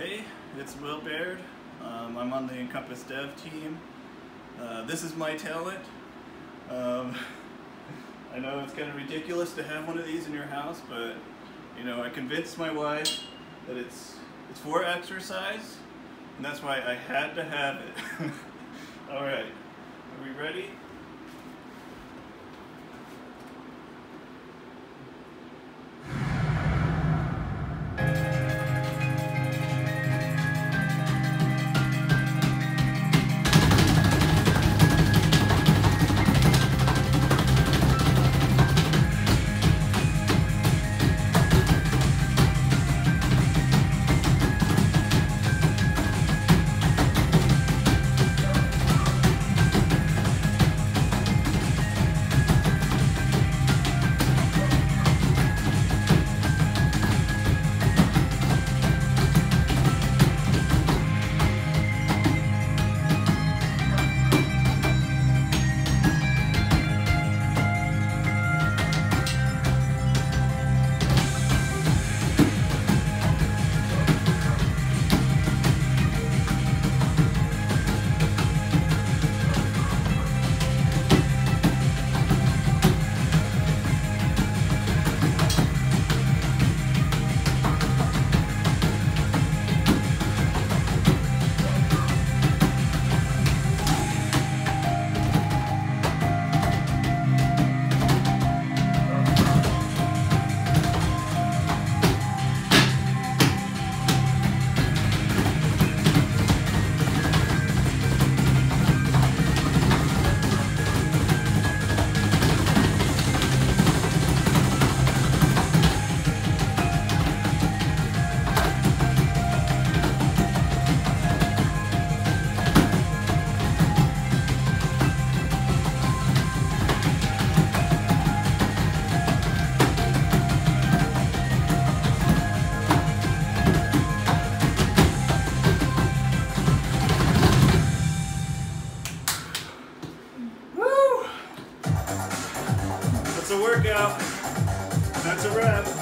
Hey, it's Will Baird. Um, I'm on the Encompass Dev team. Uh, this is my talent. Um, I know it's kind of ridiculous to have one of these in your house, but you know, I convinced my wife that it's it's for exercise, and that's why I had to have it. All right, are we ready? That's a workout. That's a wrap.